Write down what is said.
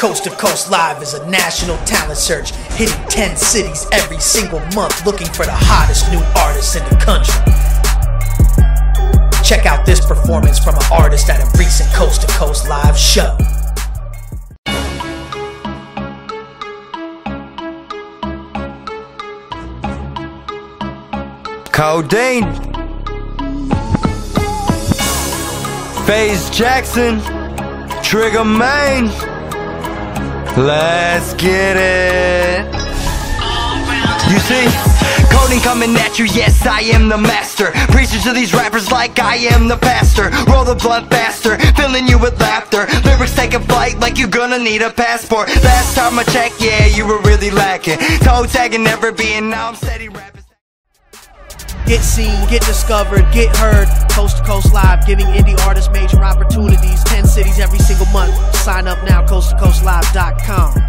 Coast to Coast Live is a national talent search, hitting 10 cities every single month, looking for the hottest new artists in the country. Check out this performance from an artist at a recent Coast to Coast Live show. Codiene. FaZe Jackson. Trigger Main. Let's get it. You see, Codiene coming at you, yes, I am the master. Preaching to these rappers like I am the pastor. Roll the blunt faster, filling you with laughter. Lyrics take a flight like you're gonna need a passport. Last time I checked, yeah, you were really lacking. Toe tagging, never being, now I'm steady rapping. Get seen, get discovered, get heard. Coast to Coast Live, giving indie artists major opportunities. 10 cities every single month. Sign up now, coasttocoastlive.com.